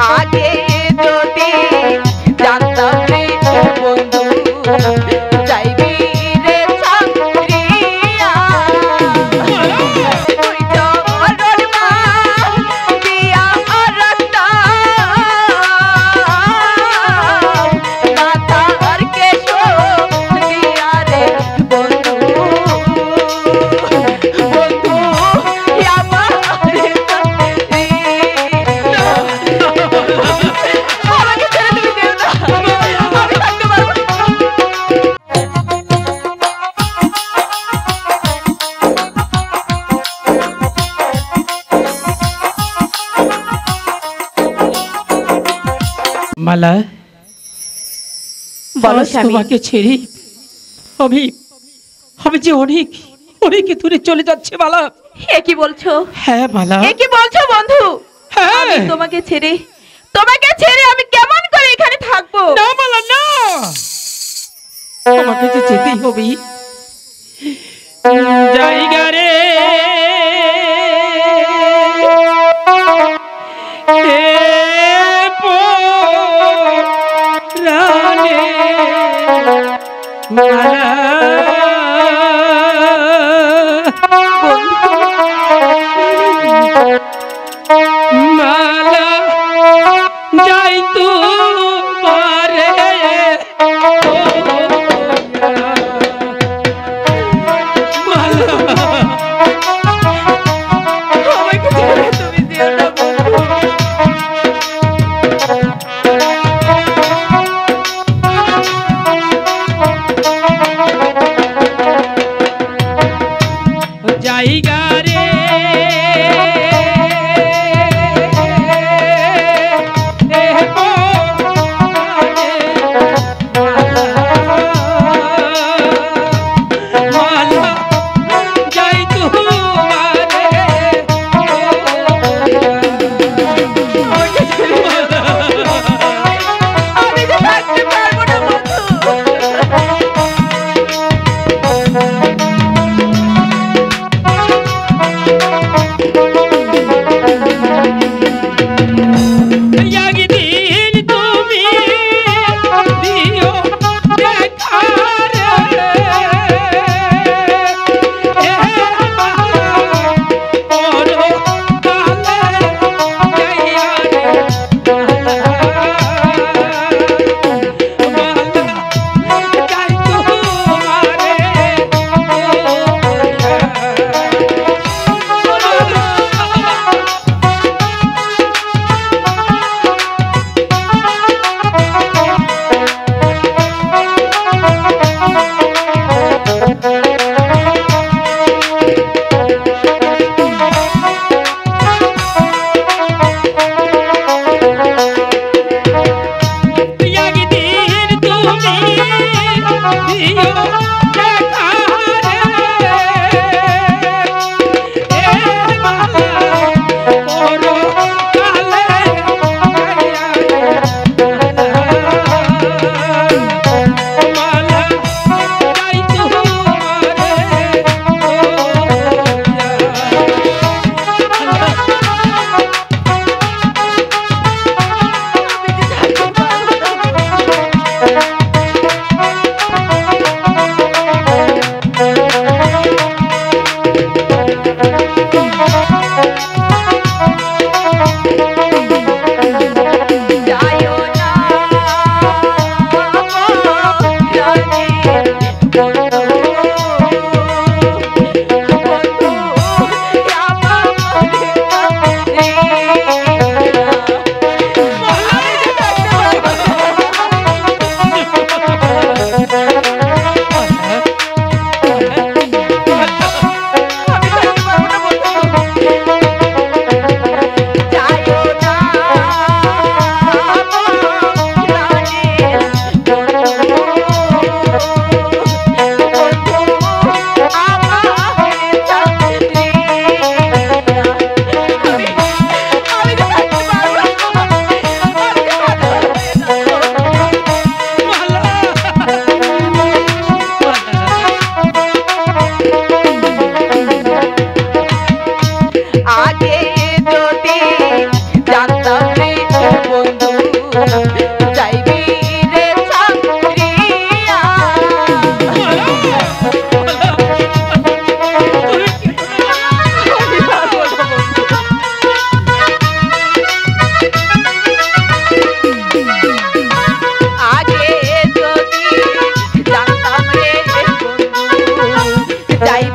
आगे মালা তোমাকে ছেড়ে আমি আমি যে অনেক অনেক দূরে চলে যাচ্ছে মালা। এ কি বলছো? হ্যাঁ মালা। এ কি বলছো বন্ধু? হ্যাঁ। আমি তোমাকে ছেড়ে তোমাকে ছেড়ে আমি কেমন করে এখানে থাকব? না মালা না। তোমাকে যে যেতেই হবে। জায়গা রে। পরাণে মালা die